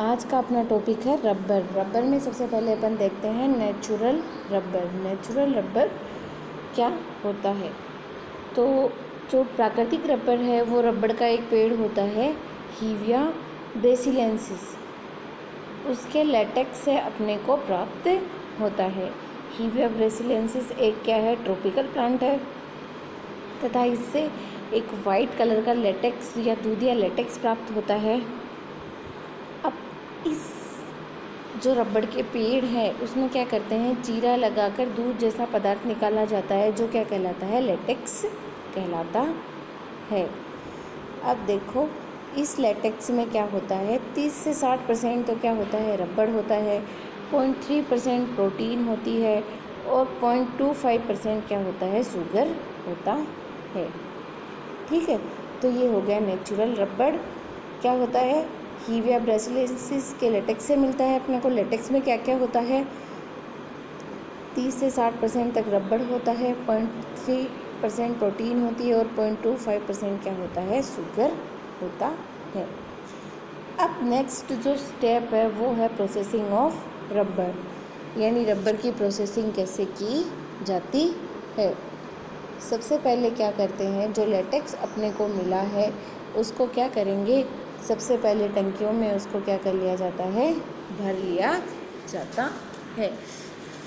आज का अपना टॉपिक है रबर। रबर में सबसे पहले अपन देखते हैं नेचुरल रबर नेचुरल रबर क्या होता है? तो जो प्राकृतिक रबर है, वो रबर का एक पेड़ होता है हीविया ब्रेसिलेंसिस उसके लेटेक्स से अपने को प्राप्त होता है। हीविया ब्रेसिलेंसिस एक क्या है? ट्रॉपिकल प्लांट है। तथा इससे एक वाइट कलर का लेटेक्स या दूधिया लेटेक्स प्राप्त होता है। इस जो रबड़ के पेड़ है, उसमें क्या करते हैं? चीरा लगाकर दूध जैसा पदार्थ निकाला जाता है, जो क्या कहलाता है? लेटेक्स कहलाता है। अब देखो, इस लेटेक्स में क्या होता है? तीस से साठ परसेंट तो क्या होता है? रबड़ होता है। पॉइंट थ्री परसेंट प्रोटीन होती है और पॉइंट टू फाइव परसेंट क्या होता है? शुगर होता है। ठीक है? तो ये हो गया नेचुरल रबड़। क्या होता है? हीविया ब्रेसिलेसिस के लेटेक्स से मिलता है, अपने को लेटेक्स में क्या क्या होता है? तीस से साठ परसेंट तक रबड़ होता है, पॉइंट थ्री परसेंट प्रोटीन होती है और पॉइंट टू फाइव परसेंट क्या होता है? शुगर होता है। अब नेक्स्ट जो स्टेप है, वो है प्रोसेसिंग ऑफ़ रबर यानी रबर की प्रोसेसिंग कैसे की जाती है? सबसे पहले क्या करते हैं? जो लेटेक्स अपने को मिला है, उसको क्या करेंगे? सबसे पहले टंकियों में उसको क्या कर लिया जाता है? भर लिया जाता है।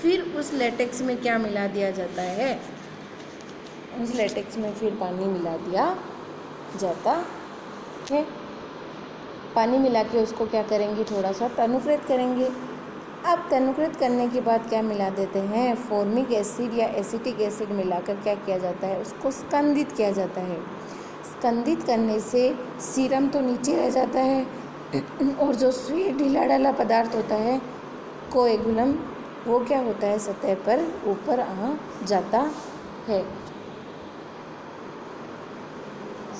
फिर उस लेटेक्स में क्या मिला दिया जाता है? उस लेटेक्स में फिर पानी मिला दिया जाता है। पानी मिला के उसको क्या करेंगे? थोड़ा सा तनुकृत करेंगे। अब तनुकृत करने के बाद क्या मिला देते हैं? फॉर्मिक एसिड या एसिटिक एसिड मिलाकर क्या किया जाता है? उसको स्कंदित किया जाता है। स्कंदित करने से सीरम तो नीचे रह जाता है। और जो स्वीट ढीला डाला पदार्थ होता है कोएगुलम वो क्या होता है? सतह पर ऊपर आ जाता है।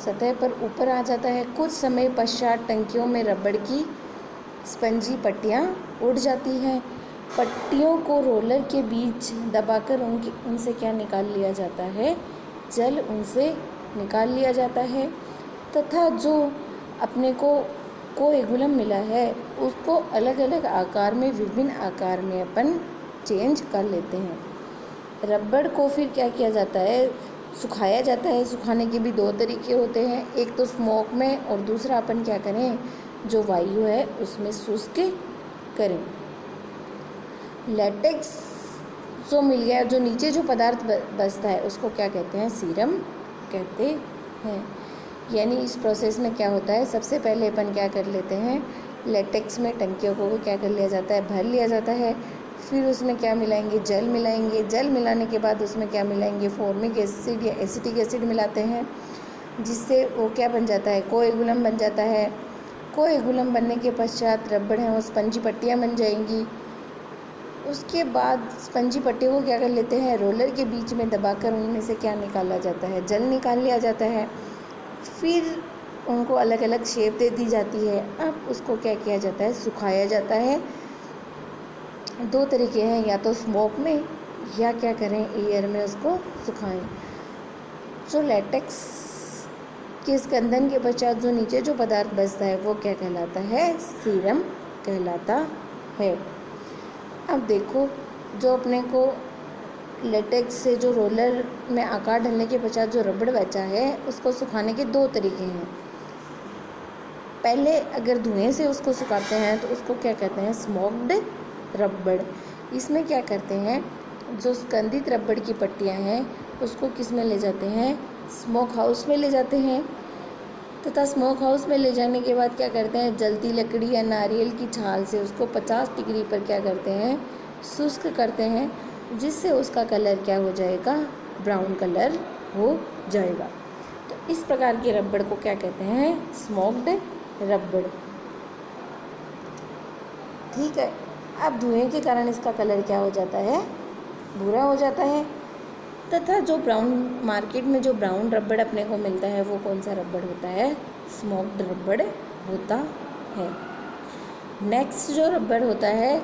सतह पर ऊपर आ जाता है। कुछ समय पश्चात टंकियों में रबड़ की स्पंजी पट्टियाँ उड़ जाती हैं। पट्टियों को रोलर के बीच दबाकर उनकी, उनसे क्या निकाल लिया जाता है? जल उनसे निकाल लिया जाता है तथा जो अपने को कोएगुलम मिला है, उसको अलग अलग आकार में, विभिन्न आकार में अपन चेंज कर लेते हैं। रबड़ को फिर क्या किया जाता है? सुखाया जाता है। सुखाने के भी दो तरीके होते हैं। एक तो स्मोक में और दूसरा अपन क्या करें? जो वायु है, उसमें शुष्क करें। लेटेक्स जो मिल गया, जो नीचे जो पदार्थ बचता है, उसको क्या कहते हैं? सीरम कहते हैं। यानी इस प्रोसेस में क्या होता है? सबसे पहले अपन क्या कर लेते हैं? लेटेक्स में टंकियों को क्या कर लिया जाता है? भर लिया जाता है। फिर उसमें क्या मिलाएँगे? जल मिलाएँगे। जल मिलाने के बाद उसमें क्या मिलाएँगे? फॉर्मिक एसिड या एसिटिक एसिड मिलाते हैं, जिससे वो क्या बन जाता है? कोएगुलम बन जाता है। कोएगुलम बनने के पश्चात रबड़ हैं, वो स्पंजी पट्टियाँ बन जाएँगी। उसके बाद स्पंजी पट्टियों को क्या कर लेते हैं, रोलर के बीच में दबाकर उनमें से क्या निकाला जाता है? जल निकाल लिया जाता है। फिर उनको अलग अलग शेप दे दी जाती है। अब उसको क्या किया जाता है? सुखाया जाता है। दो तरीके हैं, या तो स्मोक में, या क्या करें एयर में उसको सुखाएँ। जो लेटेक्स के स्कंदन के पश्चात जो नीचे जो पदार्थ बचता है, वो क्या कहलाता है? सीरम कहलाता है। अब देखो, जो अपने को लेटेक्स से जो रोलर में आकार ढलने के पश्चात जो रबड़ बचा है, उसको सुखाने के दो तरीके हैं। पहले अगर धुएँ से उसको सुखाते हैं तो उसको क्या कहते हैं? स्मोक्ड रबड़। इसमें क्या करते हैं? जो स्कंदित रबड़ की पट्टियाँ हैं, उसको किसमें ले जाते हैं? स्मोक हाउस में ले जाते हैं। तथा स्मोक हाउस में ले जाने के बाद क्या करते हैं? जलती लकड़ी या नारियल की छाल से उसको 50 डिग्री पर क्या करते हैं? शुष्क करते हैं, जिससे उसका कलर क्या हो जाएगा? ब्राउन कलर हो जाएगा। तो इस प्रकार के रबड़ को क्या कहते हैं? स्मोक्ड रबड़। ठीक है, अब धुएँ के कारण इसका कलर क्या हो जाता है? भूरा हो जाता है। तथा जो ब्राउन मार्केट में जो ब्राउन रबड़ अपने को मिलता है, वो कौन सा रबड़ होता है? स्मोक्ड रबड़ होता है। नेक्स्ट जो रबड़ होता है,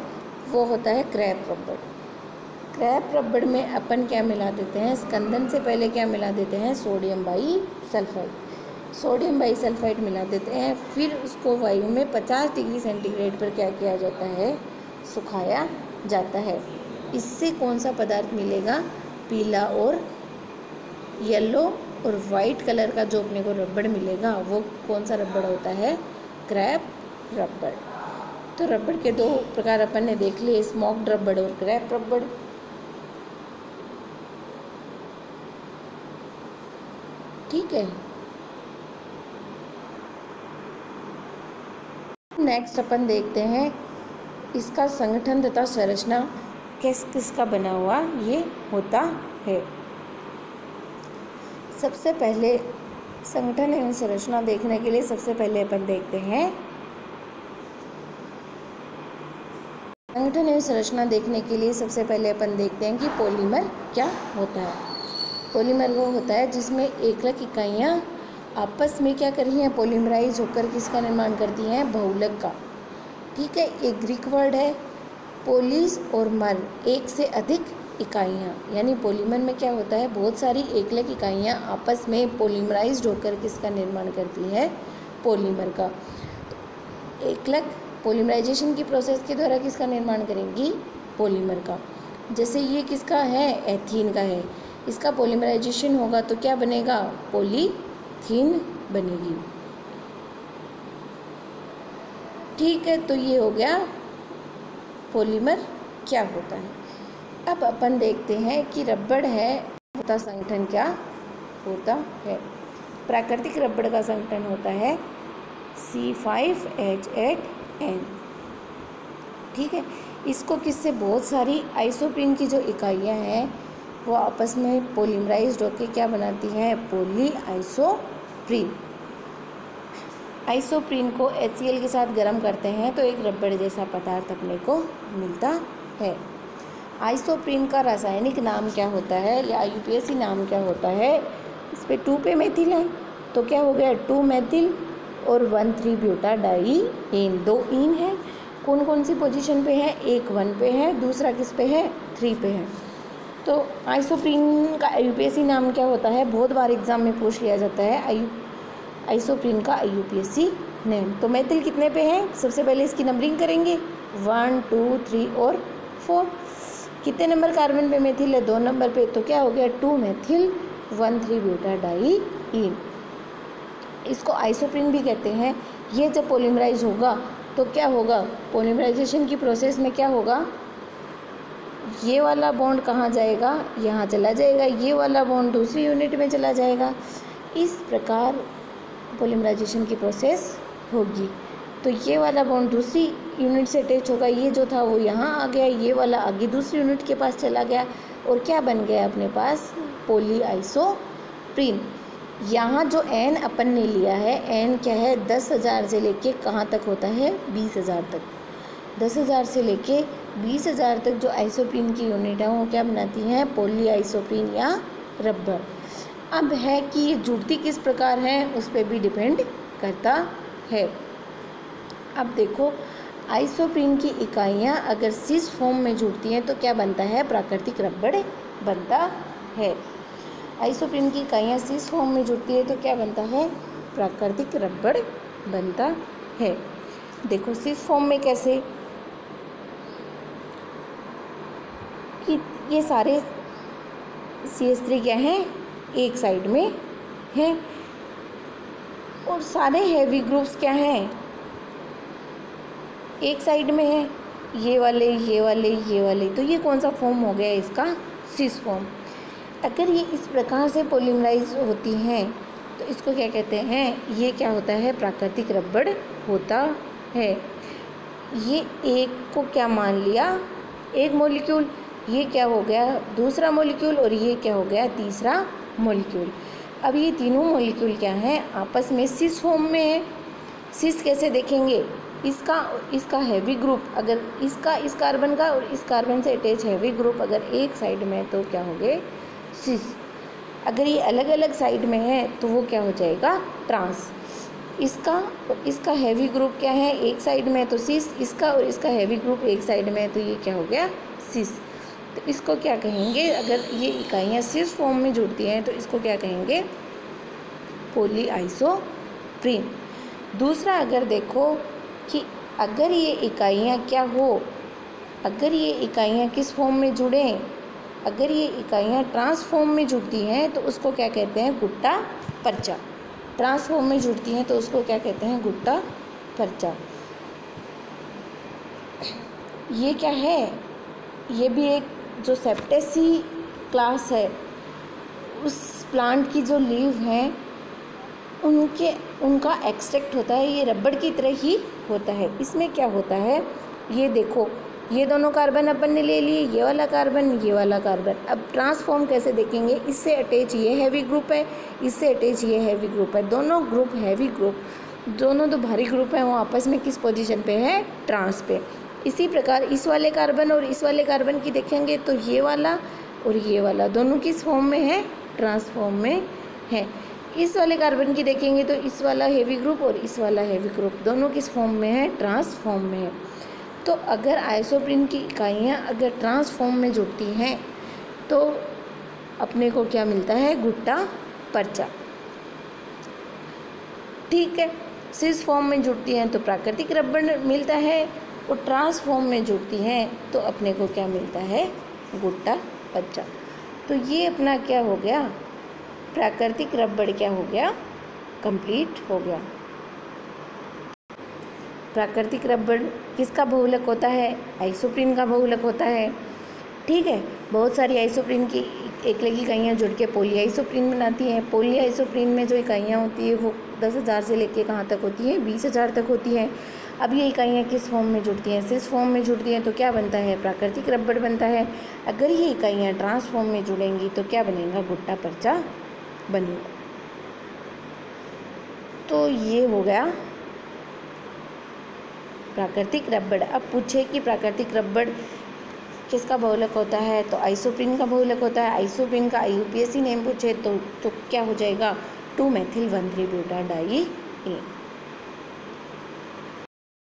वो होता है क्रैप रबड़। क्रैप रबड़ में अपन क्या मिला देते हैं? स्कंदन से पहले क्या मिला देते हैं? Sodium by sulphide sodium by sulphide मिला देते हैं। फिर उसको वायु में 50 डिग्री सेंटीग्रेड पर क्या किया जाता है? सुखाया जाता है। इससे कौन सा पदार्थ मिलेगा? पीला और येलो और वाइट कलर का जो अपने को रबड़ मिलेगा, वो कौन सा रबड़ होता है? क्रैप रबड़। तो रबड़ के दो प्रकार अपन ने देख लिए, स्मोक्ड रबड़ और क्रैप रबड़। ठीक है। नेक्स्ट अपन देखते हैं इसका संगठन तथा संरचना। किस किस का बना हुआ ये होता है? सबसे पहले संगठन एवं संरचना देखने के लिए सबसे पहले अपन देखते हैं। संगठन एवं संरचना देखने के लिए सबसे पहले अपन देखते हैं कि पॉलीमर क्या होता है। पॉलीमर वो होता है जिसमें एकलक इकाइयाँ आपस में क्या कर हैं, पोलीमराइज होकर किसका निर्माण करती हैं? बहुलक का। ठीक है, एक ग्रीक वर्ड है पोलिस और मर एक से अधिक इकाइयाँ। यानी पोलीमर में क्या होता है? बहुत सारी एकलक इकाइयाँ आपस में पोलीमराइज होकर किसका निर्माण करती है पोलीमर का। तो एकलक पोलीमराइजेशन की प्रोसेस के द्वारा किसका निर्माण करेंगी? पोलीमर का। जैसे ये किसका है? एथीन का है। इसका पोलीमराइजेशन होगा तो क्या बनेगा? पोलीथीन बनेगी। ठीक है तो ये हो गया पॉलीमर क्या होता है? अब अपन देखते हैं कि रबड़ है, होता संगठन क्या होता है? प्राकृतिक रबड़ का संगठन होता है C five H eight N ठीक है? इसको किससे बहुत सारी आइसोप्रीन की जो इकाइयाँ हैं, वो आपस में पोलीमराइज होकर क्या बनाती हैं? पोली आइसोप्रीन आइसोप्रीन को एचसीएल के साथ गर्म करते हैं तो एक रबड़ जैसा पदार्थ अपने को मिलता है। आइसोप्रीन का रासायनिक नाम क्या होता है या यूपीएससी नाम क्या होता है? इस पर टू पे मेथिल है। तो क्या हो गया? टू मेथिल और one three butadiene दो इन है। कौन कौन सी पोजीशन पे है? एक वन पे है, दूसरा किस पे है? थ्री पे है। तो आइसोप्रीन का यूपीएससी नाम क्या होता है? बहुत बार एग्ज़ाम में पूछ लिया जाता है। आई आइसोप्रीन का यूपीएससी नेम तो मैथिल कितने पे हैं? सबसे पहले इसकी नंबरिंग करेंगे. वन टू थ्री और फोर कितने नंबर कार्बन पे मेथिल है? दो नंबर पे. तो क्या हो गया? Two methyl one three butadiene इसको आइसोप्रीन भी कहते हैं. ये जब पोलिमराइज होगा तो क्या होगा? पोलिमराइजेशन की प्रोसेस में क्या होगा? ये वाला बॉन्ड कहाँ जाएगा? यहाँ चला जाएगा. ये वाला बॉन्ड दूसरी यूनिट में चला जाएगा. इस प्रकार पोलिमराइजेशन की प्रोसेस होगी। तो ये वाला बॉन्ड दूसरी यूनिट से अटैच होगा। ये जो था वो यहाँ आ गया, ये वाला आगे दूसरी यूनिट के पास चला गया। और क्या बन गया अपने पास? पोली आइसोप्रीन यहाँ जो एन अपन ने लिया है एन क्या है? दस हज़ार से लेके कहाँ तक होता है? बीस हज़ार तक। दस हज़ार से लेके बीस हज़ार तक जो आइसोप्रीन की यूनिट है, वो क्या बनाती हैं? पोली आइसोप्रीन या रबर अब है कि ये जुड़ती किस प्रकार है, उस पर भी डिपेंड करता है। अब देखो आइसोप्रीन की इकाइयाँ अगर सिस फॉर्म में जुड़ती हैं तो क्या बनता है? प्राकृतिक रबड़ बनता है। आइसोप्रीन की इकाइयाँ सिस फॉर्म में जुड़ती है तो क्या बनता है? प्राकृतिक रबड़ बनता है। देखो सिस फॉर्म में कैसे? कि ये सारे सी एस थ्री क्या हैं? एक साइड में हैं। और सारे हैवी ग्रुप्स क्या हैं? एक साइड में है, ये वाले ये वाले ये वाले। तो ये कौन सा फॉर्म हो गया इसका? सिस फॉर्म अगर ये इस प्रकार से पोलिमराइज होती हैं तो इसको क्या कहते हैं? ये क्या होता है? प्राकृतिक रबड़ होता है। ये एक को क्या मान लिया? एक मोलिक्यूल ये क्या हो गया? दूसरा मोलिक्यूल और ये क्या हो गया? तीसरा मोलिक्यूल अब ये तीनों मोलिक्यूल क्या हैं? आपस में सिस होम में है। सिस कैसे देखेंगे? इसका इसका हैवी ग्रुप अगर इसका, इस कार्बन का और इस कार्बन से अटैच हैवी ग्रुप अगर एक साइड में है तो क्या हो गए? सिस अगर ये अलग अलग साइड में है तो वो क्या हो जाएगा? ट्रांस इसका इसका हैवी ग्रुप क्या है? एक साइड में है तो सिस इसका और इसका हैवी ग्रुप एक साइड में है तो ये क्या हो गया? सिस तो इसको क्या कहेंगे? अगर ये इकाइयाँ सिर्फ़ फॉर्म में जुड़ती हैं तो इसको क्या कहेंगे? पोली आइसोप्रीन दूसरा, अगर देखो कि अगर ये इकाइयाँ क्या हो? अगर ये इकाइयाँ किस फॉर्म में जुड़ें? अगर ये इकाइयाँ ट्रांसफॉर्म में जुड़ती हैं तो उसको क्या कहते हैं? गुट्टा पर्चा. ट्रांसफॉर्म में जुड़ती हैं तो उसको क्या कहते हैं? गुट्टा पर्चा. ये क्या है? ये भी एक जो सेप्टेसी क्लास है, उस प्लांट की जो लीव हैं, उनके, उनका एक्सट्रैक्ट होता है, ये रबड़ की तरह ही होता है। इसमें क्या होता है? ये देखो, ये दोनों कार्बन अपन ने ले लिए, ये वाला कार्बन ये वाला कार्बन अब ट्रांसफॉर्म कैसे देखेंगे? इससे अटैच ये हैवी ग्रुप है, इससे अटैच ये हैवी ग्रुप है। दोनों ग्रुप हैवी ग्रुप दोनों तो भारी ग्रुप हैं, वो आपस में किस पोजीशन पे है? ट्रांस पे। इसी प्रकार इस वाले कार्बन और इस वाले कार्बन की देखेंगे तो ये वाला और ये वाला, दोनों किस फॉर्म में है? ट्रांसफॉर्म में है। इस वाले कार्बन की देखेंगे तो इस वाला हेवी ग्रुप और इस वाला हेवी ग्रुप दोनों किस फॉर्म में है? ट्रांसफॉर्म में है। तो अगर आइसोप्रिन की इकाइयाँ अगर ट्रांसफॉर्म में जुड़ती हैं तो अपने को क्या मिलता है? गुट्टा पर्चा। ठीक है सिस फॉर्म में जुड़ती हैं तो प्राकृतिक रबड़ मिलता है। और ट्रांसफॉर्म में जुड़ती हैं तो अपने को क्या मिलता है? गुट्टा पर्चा तो ये अपना क्या हो गया? प्राकृतिक रबड़ क्या हो गया? कंप्लीट हो गया। प्राकृतिक रबड़ किसका बहुलक होता है? आइसोप्रिन का बहुलक होता है। ठीक है, बहुत सारी आइसोप्रिन की एक लगी इकाइयाँ जुड़ के पोली आइसोप्रिन बनाती हैं। पोली आइसोप्रिन में जो इकाइयाँ होती है, वो दस हज़ार से लेके कहाँ तक होती हैं? बीस हज़ार तक होती हैं। अब ये इकाइयाँ किस फॉर्म में जुड़ती हैं? सिस फॉर्म में जुड़ती हैं तो क्या बनता है? प्राकृतिक रबड़ बनता है। अगर ये इकाइयाँ ट्रांसफॉर्म में जुड़ेंगी तो क्या बनेगा? गुट्टा पर्चा बनेगा तो ये हो गया प्राकृतिक रबड़। अब पूछे कि प्राकृतिक रबड़ किसका बहुलक होता है? तो आइसोप्रिन का बहुलक होता है। आइसोप्रिन का आई नेम पूछे तो तो क्या हो जाएगा? Two methyl one three butadiene